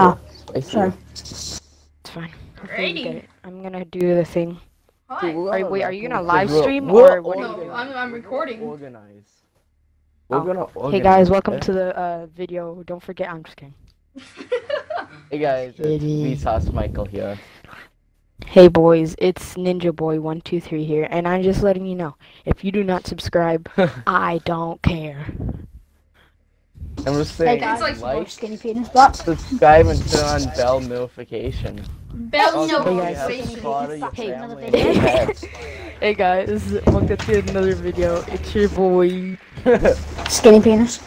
Ah, I see. sorry. It's fine. Hopefully you get Alrighty. it. I'm gonna do the thing. Hi. We're Are, wait, are you gonna record- live we'll- stream we'll or what are you No, doing? I'm, I'm recording. Organize. We're Oh. gonna organize. Hey guys, welcome okay? to the uh, video. Don't forget, I'm just kidding. Hey guys, it's Kitty. Vsauce Michael here. Hey boys, it's Ninja Boy one two three here, and I'm just letting you know if you do not subscribe, I don't care. I'm just Hey saying, guys, like like, like, skinny penis butt. subscribe, and turn on bell notification. Bell Also, Hey, guys. have to notification. follow your Hey, another video. and pets. Hey guys, welcome to another video. It's your boy. Skinny penis.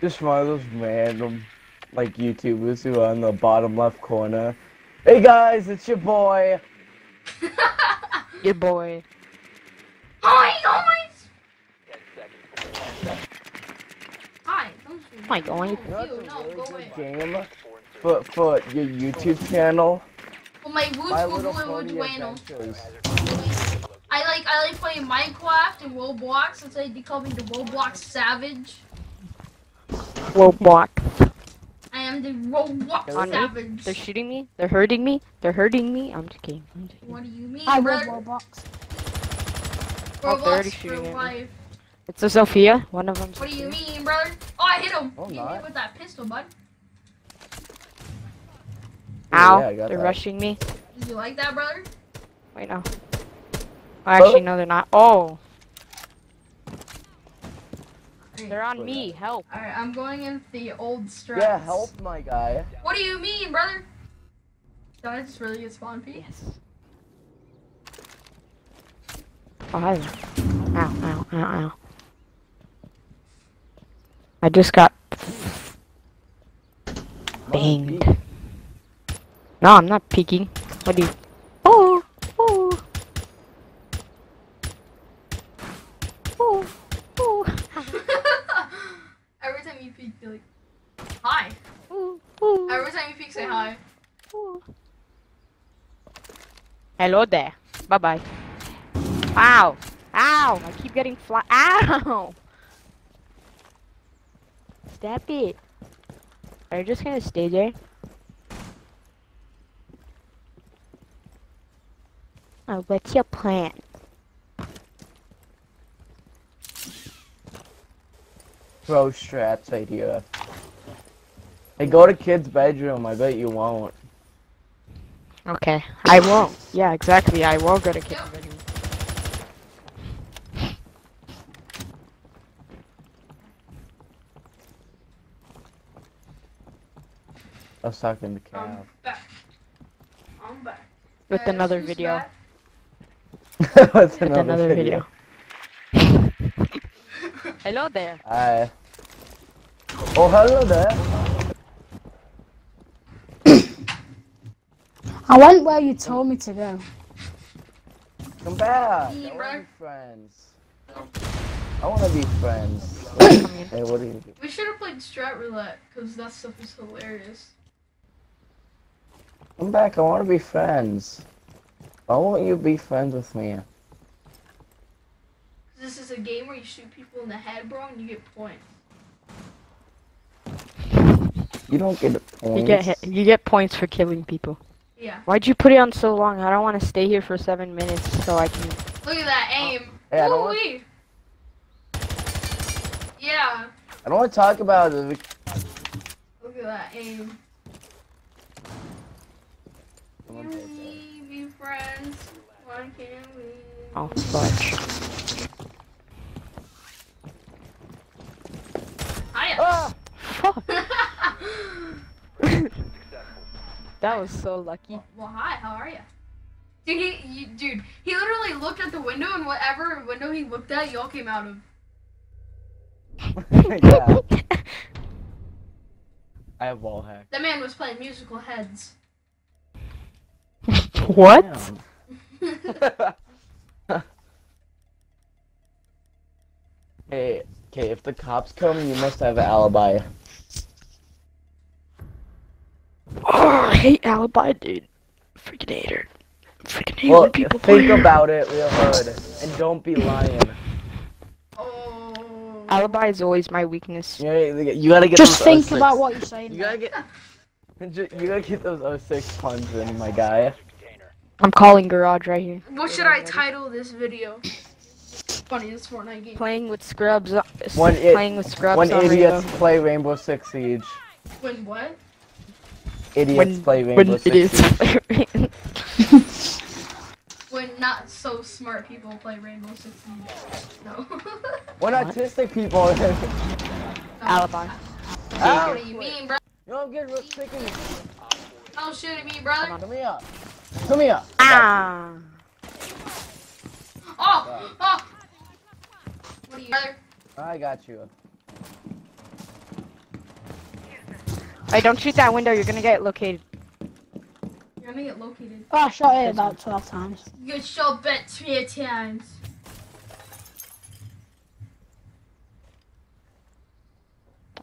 Just one of those random, like, YouTubers who are on the bottom left corner. Hey guys, it's your boy. Your boy. Hi, guys. Hi. Don't shoot My me. God. You know Ew, what's a no, really go good away. game for, for your YouTube channel? Well, my Woods My will Little go Wano. I like I like playing Minecraft and Roblox. That's why they call me the Roblox Savage. Roblox. I am the Roblox On me? Savage. They're shooting me. They're hurting me. They're hurting me. I'm just kidding. I'm just kidding. What do you mean, I will brother? Roblox. Oh, Roblox shooting for at me. life. It's a Zofia. One of them. What do you mean, brother? Oh, I hit him. Oh, you hit not. with that pistol, bud. Ow! Yeah, they're that. rushing me. Did you like that, brother? Wait, no. Oh, actually, no, they're not. Oh, they're on me. Help! Alright, I'm going in the old strats. Yeah, help my guy. What do you mean, brother? Did I just really get spawn peek? Yes. Oh, hi. there. Ow! Ow! Ow! Ow! I just got banged. No, I'm not peeking. What do you? Oh! Oh! Oh! Oh! Every time you peek, you're like, hi. Oh! Oh! Every time you peek, say hi. Oh. Hello there. Bye bye. Ow! Ow! I keep getting fly. Ow! Stop it. Are you just gonna stay there? Oh, what's your plan? Pro strats idea. Hey, go to kid's bedroom. I bet you won't. Okay, I won't. Yeah, exactly. I won't go to kid's bedroom. I was talking to I'm back. I'm back. With Uh, another video. back? What's With another video. Hello there. Hi. Oh, hello there. I went where you told me to go. Come back. Me, I want to be friends. I want to be friends. hey, what do you do? We should have played Strat Roulette, because that stuff is hilarious. Come back. I want to be friends. Why won't you be friends with me? This is a game where you shoot people in the head, bro, and you get points. You don't get points. You get hit, you get points for killing people. Yeah. Why'd you put it on so long? I don't want to stay here for seven minutes so I can. Look at that aim. Hey, I don't want- Ooh-wee. Yeah. I don't want to talk about it. Look at that aim. Come Can we be friends? Why can't we? Oh fudge! Hiya. Ah! Fuck! That was so lucky. well, well, hi. How are you? Dude, he, you, dude, he literally looked at the window, and whatever window he looked at, y'all came out of. yeah. I have wall hack. That man was playing musical heads. What? Hey, okay, if the cops come, you must have an alibi. Oh, I hate alibi, dude. Freaking hater. Freaking hate Well, people think play. about it real hard, and don't be lying. Oh. Alibi is always my weakness. You gotta, you gotta get Just think 06 about what you're saying. You gotta get. You gotta get those 06 puns in, my guy. I'm calling garage right here. What should I title this video? Funniest Fortnite game. Playing with scrubs. uh, One i- playing with scrubs. When on idiots Rainbow. play Rainbow Six Siege. When what? Idiots When- play Rainbow When Six it Siege. is. When not so smart people play Rainbow Six Siege. No. When autistic people. Alibi. Ow! what do you mean, bro? You know, I'm getting real sick of this. Oh shit at me, brother. Come here. Come here. Ah. Oh, oh. What are you, brother? I got you. Hey, don't shoot that window. You're gonna get located. You're gonna get located. Oh, I shot it about 12 times. You shot bet three times.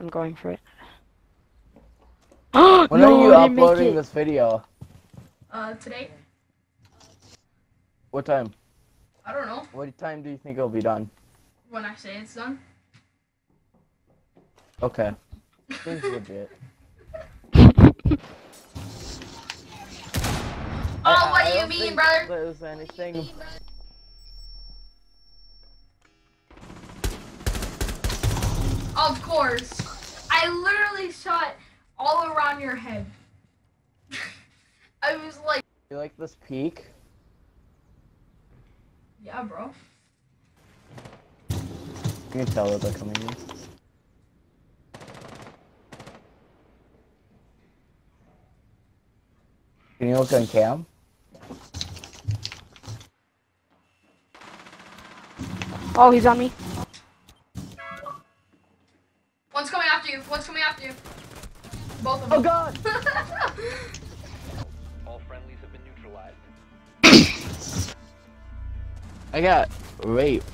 I'm going for it. Oh When no, are you I didn't make uploading this video? Uh, today? What time? I don't know. What time do you think it'll be done? When I say it's done. Okay. Seems legit. Oh, what I do you mean, brother? There's anything. Of course. I literally shot all around your head. I was like, You like this peak? yeah, bro. Can you can tell that they're coming in. Can you look on cam? Oh, he's on me. One's coming after you. One's coming after you. Both of oh, them. Oh god! I got raped.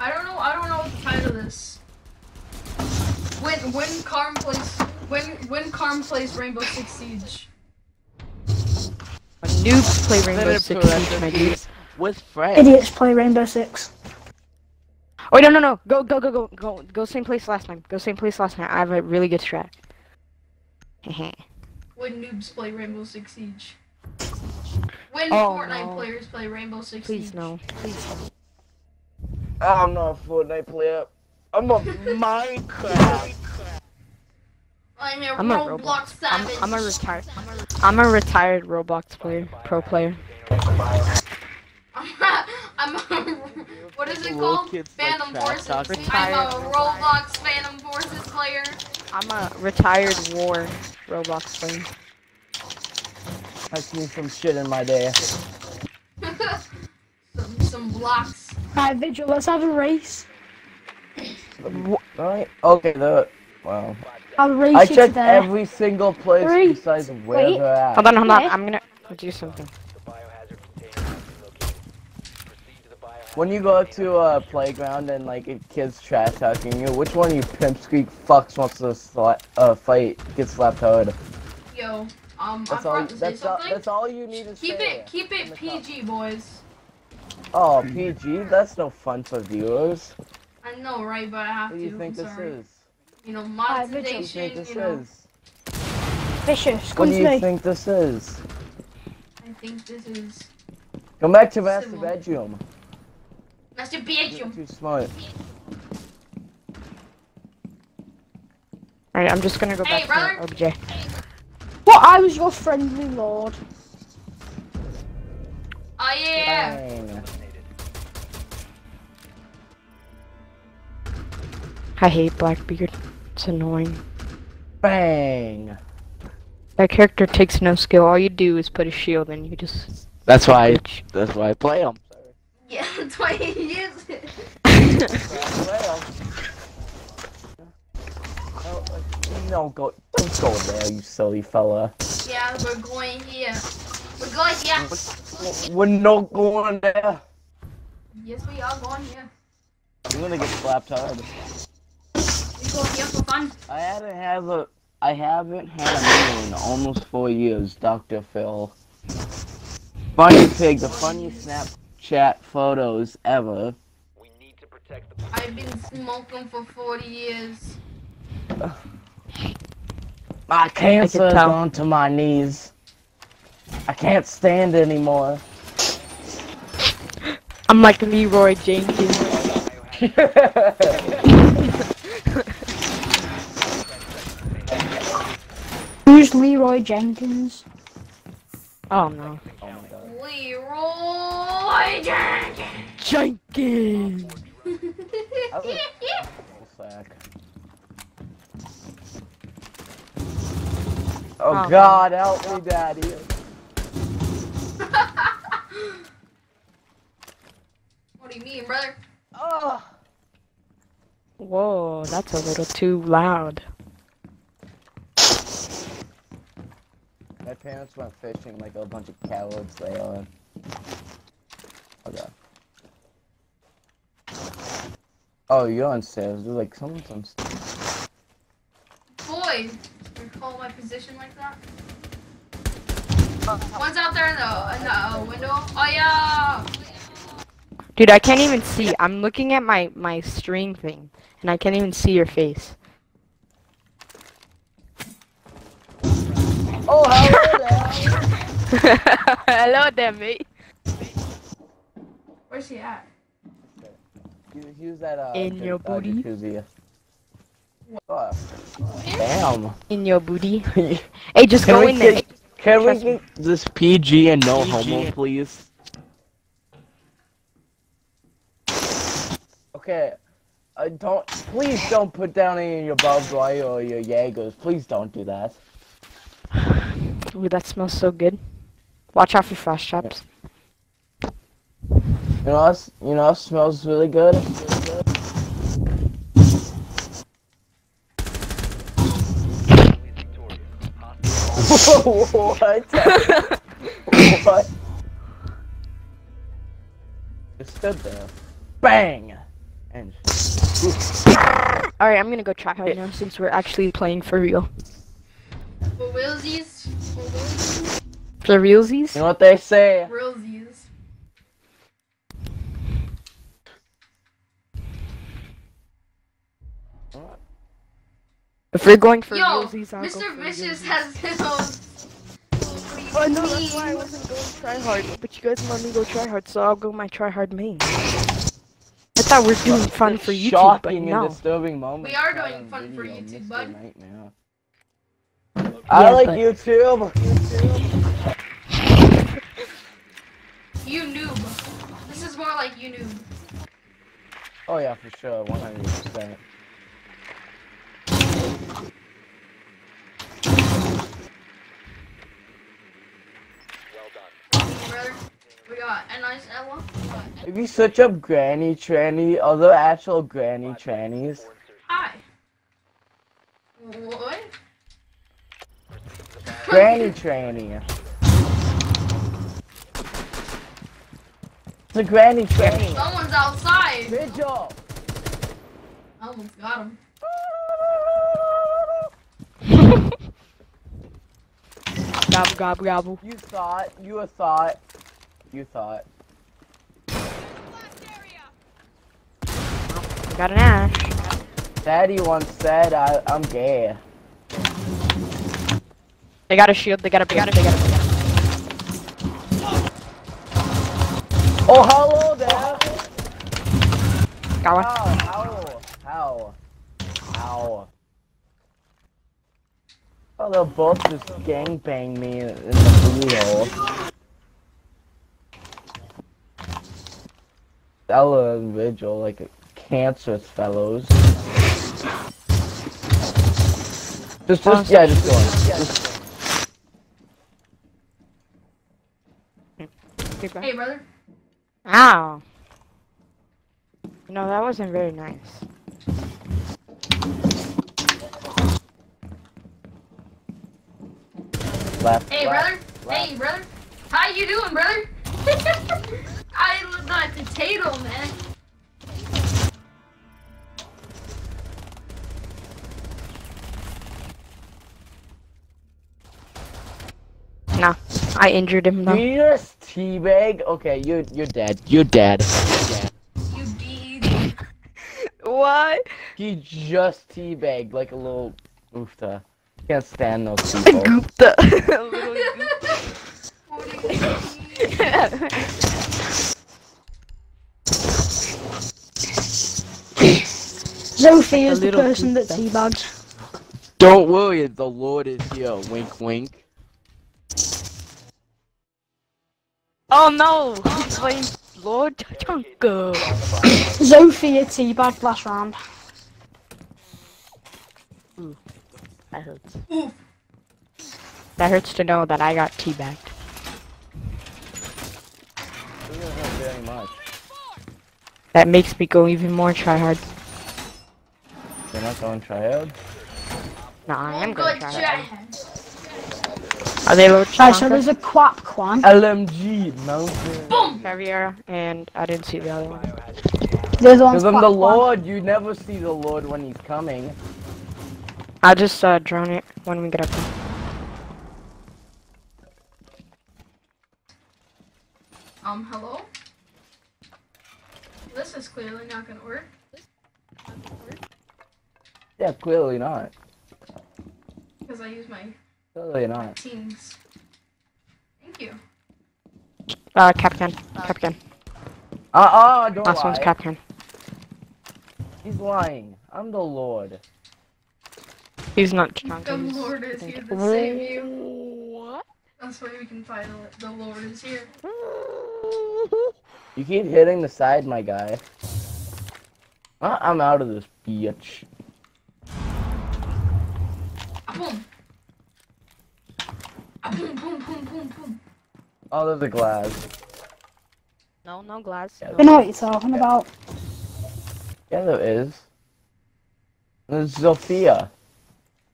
I don't know. I don't know what to title this. When when Karm plays when when Karm plays Rainbow Six Siege. When noobs play Rainbow Six Siege, my dudes. With friends. Idiots play Rainbow Six. Wait, no, no, no. Go, go, go, go, go. Go same place last time. Go same place last time. I have a really good strat. Heh When noobs play Rainbow Six Siege. When Oh, Fortnite no. players play Rainbow Six Please Siege. no. Please no. I'm not a Fortnite player. I'm a Minecraft. I'm a I'm a Roblox Roblox. I'm. I'm a retired. I'm a retired Roblox player, pro player. I'm a, what is it Little called? kids like Phantom trash Forces. talking. I'm a Roblox Phantom Forces player. I'm a retired war Roblox player. I've some shit in my day. some some blocks. Alright, Vigil, let's have a race. Right? Okay, the. Wow. I'll race I you checked today. every single place Three. besides where Wait. they're at. Hold on, hold on. Okay. I'm gonna do something. The biohazard container has located. Proceed to the biohazard When you go up to a playground and like a kid's trash talking you, which one of you pimp squeak fucks wants to sla- uh, fight get slapped hard? Yo, um, That's I all. forgot to say That's all. something. That's all you need to keep say. it keep it in the top. PG, boys. Oh, PG. That's no fun for viewers. I know, right? But I have What do to. you think I'm this sorry. is? You know, Alright, What do you monetization. think this You know, is? Vicious, What come do to you me. think this is? I think this is Come back to master Civil. bedroom. Master You're too smart. Alright, I'm just gonna go Hey, back brother. to OBJ. What? I was your friendly lord. Oh yeah. Bang. I hate Blackbeard. It's annoying. Bang. That character takes no skill. All you do is put a shield and you just. That's why. glitch. That's why I play him. Yeah, that's why he uses it. No, go. Don't go there, you silly fella. Yeah, we're going here. We're going here. We're not going there. Yes, we are going here. You're gonna get slapped hard. We go here for fun. I haven't had a. I haven't had a meal in almost four years, Dr. Phil. Funny pig, the funniest Snapchat photos ever. We need to protect Protect the I've been smoking for 40 years. My cancer has tell. gone to my knees. I can't stand anymore. I'm like Leeroy Jenkins. Who's Leeroy Jenkins? Oh no. Oh my god. Leeroy Jenkins. Jenkins. I was a sack. Oh Oh. god, help me, daddy. what do you mean, brother? Oh. Whoa, that's a little too loud. My parents went fishing like a bunch of cowards they are. Okay. Oh, you're on stairs. There's like someone's on stairs. Boy, you call my position like that? One's out there in the, in the uh, window. Oh yeah! Dude, I can't even see. I'm looking at my my string thing, and I can't even see your face. Oh, hello there. Hello there, mate. Where's he at? He- He was at uh. In your booty? jacuzzi. Oh, damn. In your booty. Hey, just go we in there. get- Can we Trust me. get this PG and no homo, please? Okay. Uh, don't please don't put down any of your barbed wire or your Jaegers. Please don't do that. Ooh, that smells so good. Watch out for frost traps. You know what? You know what smells really good. What? what? Just stood there. Bang! And Alright, I'm gonna go try hard now since we're actually playing for real. For realsies? For realsies? For realsies? you know what they say? Realsies. If we're going for Yo, realsies, I'll go Mr. for Vicious realsies. has his own. Oh no, that's why I wasn't going try hard. But you guys want me go try hard, so I'll go my try hard main. I thought we are doing fun for YouTube, but Shocking and no. disturbing moment. We are doing on fun for YouTube, Mr. bud. Nightmare. I Yeah, like but- YouTube. You noob. This is more like you noob. Oh yeah, for sure, 100%. well done. Brother. We got a nice Ela. If you search up Granny Tranny, other actual Granny Trannies, Hi. What? Granny Tranny. It's a Granny Tranny. Someone's outside. Vigil! I almost got him. gobble, gobble, gobble. You thought, you a thought, you thought. Got an ash. Daddy once said I, I'm gay. They got a shield, they got a, they got a, they got a. Oh, hello there! Got one. How? How? How? How? Oh, they'll both just gangbang me in the booty hole. Ela and Vigil, like cancerous fellows. Just, just, yeah, just go on. Just, Hey, brother. Ow. No, that wasn't very nice. left, Hey, left, brother. Hey, brother. How you doing, brother? I injured him You though. just teabag? Okay, you're you're dead. You're dead. You're dead. You D. Why? He just teabagged like a little oofta. Can't stand those people. Goopta. Little What do you mean? Is the little person that teabags. Don't worry, the Lord is here. Wink, wink. Oh no! He's playing Lord Chunka. Zofia teabagged last round. That hurts. Oof. That hurts to know that I got teabagged. We don't have very much. That makes me go even more try hard. They're not going tryout. No, I am gonna try hard. Giants. Are they Lord Alright, so there's a Kapkan. LMG, mountain. Boom. Caviar, and I didn't see the other one. There's one's Because I'm the. Lord, you never see the Lord when he's coming. I'll just uh, drone it when we get up there. Um, hello? This is clearly not gonna work. Yeah, clearly not. Because I use my Clearly not. teams. Thank you. Uh, Kapkan. Kapkan. Uh-uh, don't Last one's lie. Kapkan. He's lying. I'm the Lord. He's not The Lord is here to save you. What? That's why we can title it The Lord is Here. You keep hitting the side, my guy. Uh, I'm out of this bitch. Ah, boom. Ah, boom, boom. Oh, there's a glass. No, no glass. Yeah. I know what you're talking about. Yeah, there is. There's Zofia.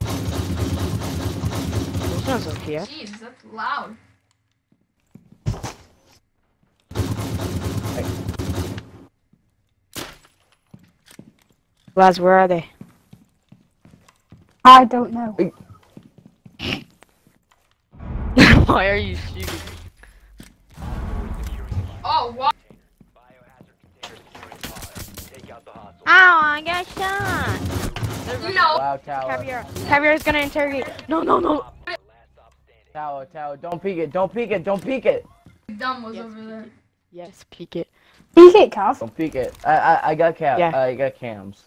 There's no Zofia. Jeez, that's loud. Glass, where are they? I don't know. Why are you shooting? Oh, wow. Biohazard container securing pod. Take out the hostile. Ow, I got shot! No. Wow, tower. Caviar. Caviar is gonna interrogate. No, no, no. Last stop standing. Tower, tower. Don't peek it. Don't peek it. Don't peek it. Dumb was Yes, over there. Yes, peek it. Peek it, Cav. Don't peek it. I I, I got cam. Yeah. I got cams.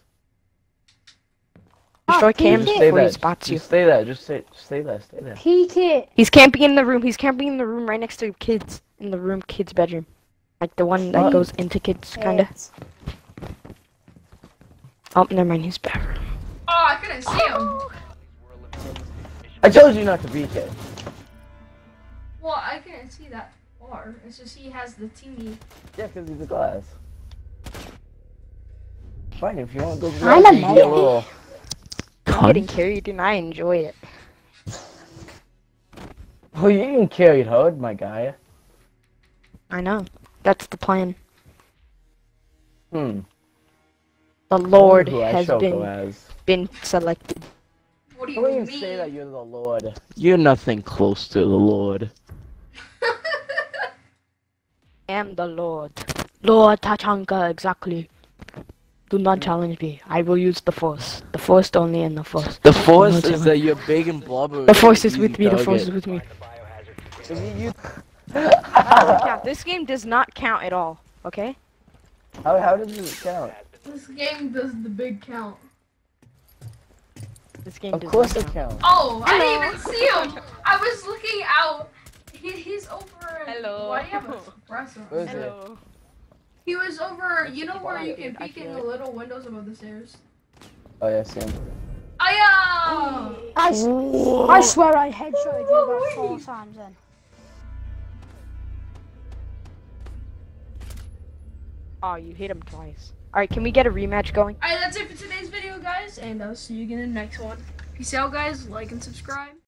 Destroy Ah, cams peek it. Stay before he there. spots you. Just stay there. Just stay. Just stay there. Stay there. Peek it. He's camping in the room. He's camping in the room right next to kids. In the room, kids' bedroom. Like the one that goes into kids, kinda. Oh, never mind. His bedroom. Oh, I couldn't see him. Were eliminated. Mission I told you not to peek it. Well, I couldn't see that far. It's just he has the TV. Yeah, because he's a glass. Fine, if you want to go I'm glass, you can be man. a little. I'm getting carried and I enjoy it. Oh, you can carry it hard, my guy. I know. That's the plan. Hmm. The Lord has been been selected. What do Don't you even mean? say that you're the Lord. You're nothing close to the Lord. I am the Lord. Lord Tachanka, exactly. Do not challenge me. I will use the Force. The Force only and the Force. The force is that you're big and blubbery. The Force is with me. The Force is with me. Find the biohazard container. If you- Yeah, this game does not count at all. Okay? how, how does it count? This game does the big count. This game Of does course not it counts. Oh, I didn't even see him. I was looking out. He, he's over. Hello. Why do you have a suppressor? Where is it? Hello. He was over. You know where you can peek in the little windows above the stairs. Oh, yeah, Sam. Aya! I, s- I swear I headshotted you about four times then. Oh, you hit him twice. Alright, can we get a rematch going? Alright, that's it for today's video, guys, and I'll see you again in the next one. Peace out, guys. Like and subscribe.